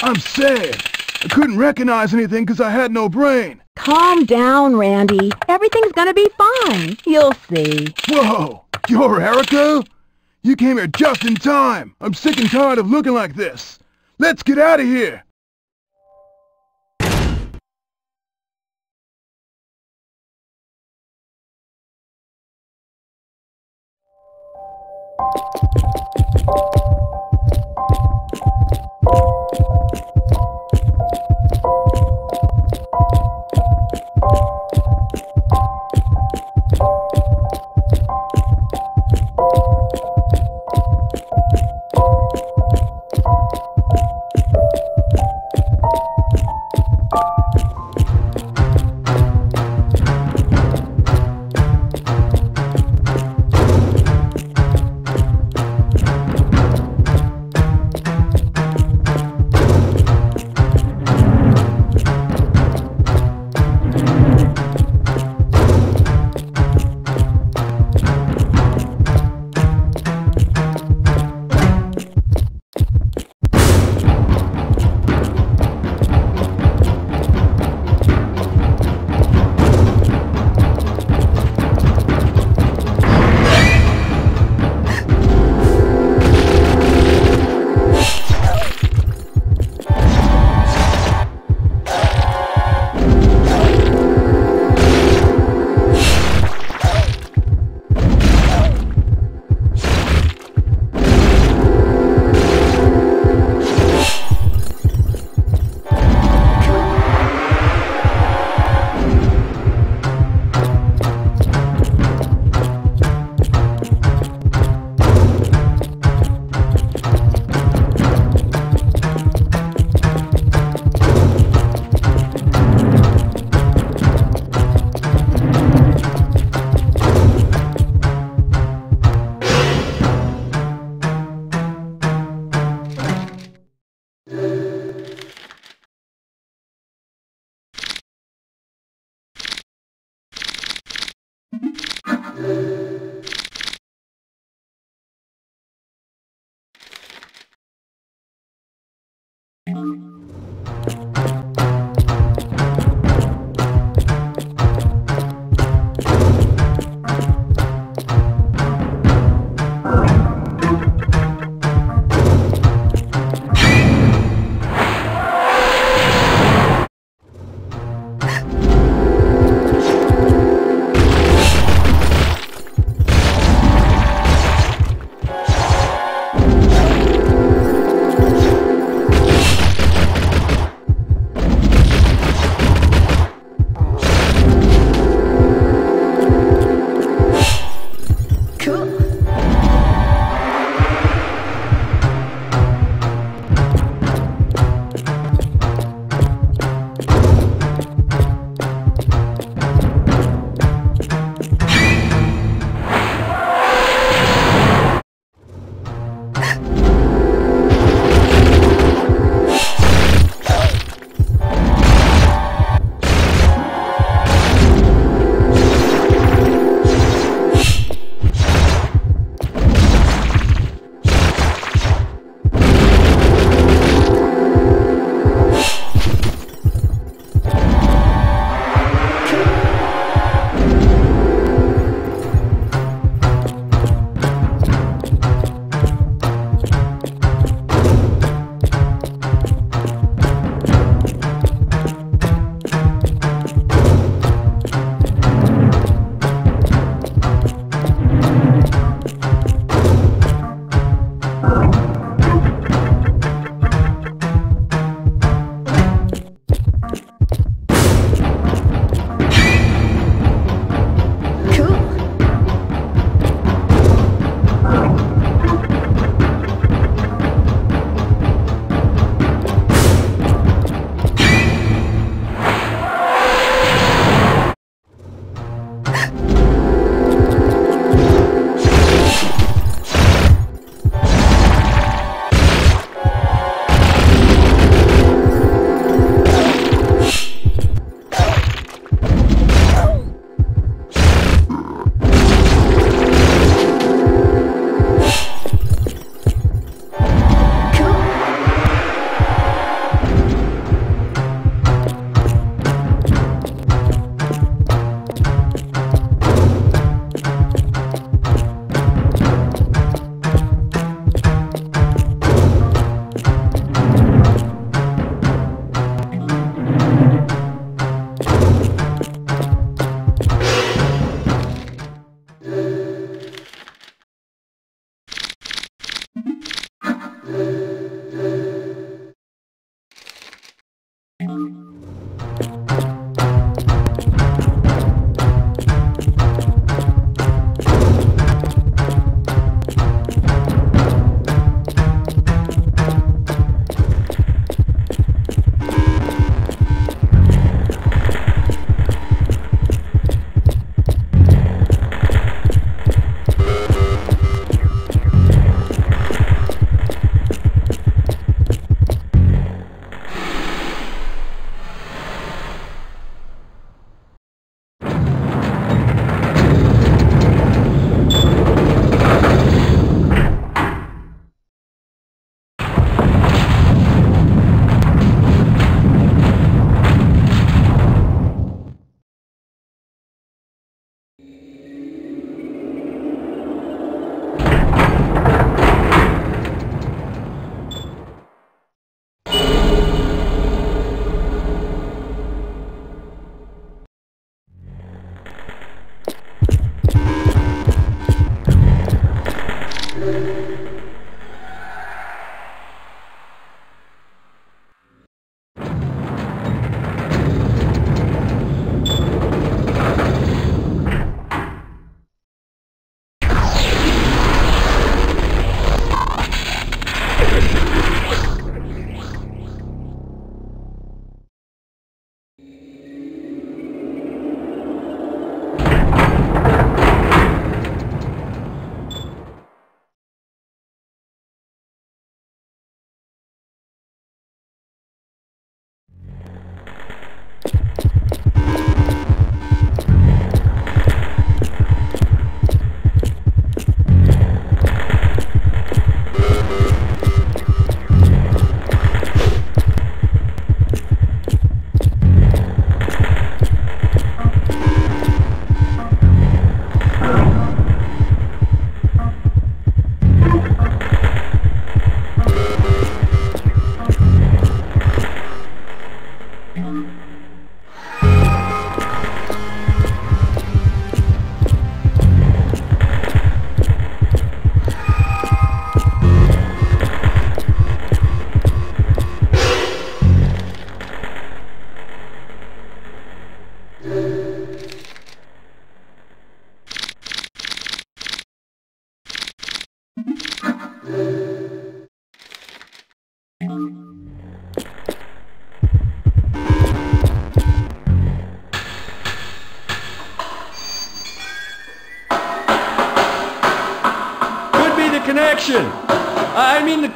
I'm saved. I couldn't recognize anything because I had no brain. Calm down, Randy. Everything's gonna be fine. You'll see. Whoa! You're Erica? You came here just in time. I'm sick and tired of looking like this. Let's get out of here. you.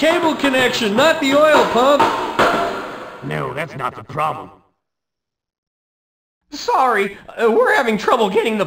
Cable connection, not the oil pump. No, that's not the problem. Sorry, uh, we're having trouble getting the